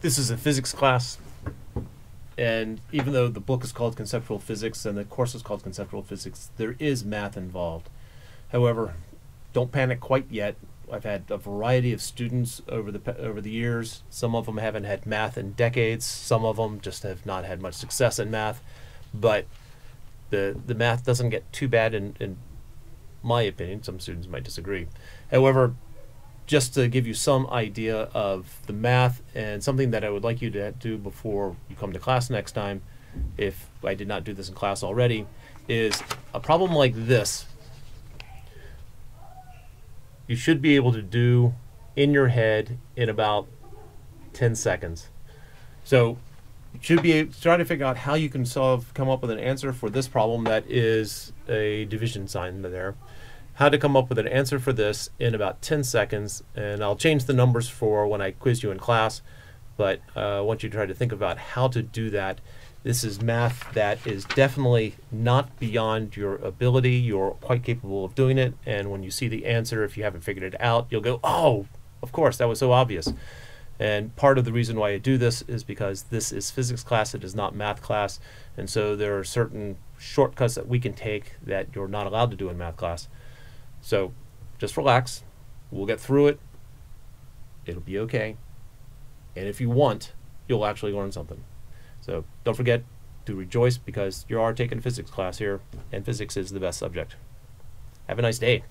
this is a physics class, and even though the book is called Conceptual Physics and the course is called Conceptual Physics, there is math involved. However, don't panic quite yet. I've had a variety of students over the over the years. Some of them haven't had math in decades. Some of them just have not had much success in math. But the the math doesn't get too bad in, in my opinion. Some students might disagree. However, just to give you some idea of the math and something that I would like you to do before you come to class next time, if I did not do this in class already, is a problem like this. You should be able to do in your head in about 10 seconds. So you should be trying to figure out how you can solve, come up with an answer for this problem that is a division sign there how to come up with an answer for this in about 10 seconds. And I'll change the numbers for when I quiz you in class, but uh, I want you to try to think about how to do that. This is math that is definitely not beyond your ability. You're quite capable of doing it. And when you see the answer, if you haven't figured it out, you'll go, oh, of course, that was so obvious. And part of the reason why I do this is because this is physics class, it is not math class. And so there are certain shortcuts that we can take that you're not allowed to do in math class. So just relax. We'll get through it. It'll be okay. And if you want, you'll actually learn something. So don't forget to rejoice because you are taking a physics class here, and physics is the best subject. Have a nice day.